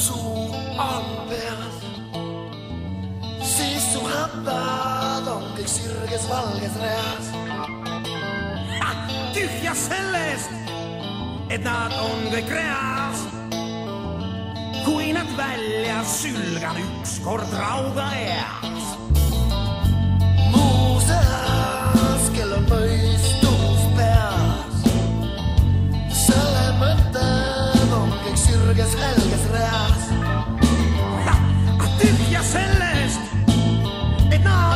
zoom alpeas. siis su hätad on kõik sirges valges reas. Ah, tühja sellest, et nad on kõik reas. kui nad välja sülgan ükskord rauda eas It's not.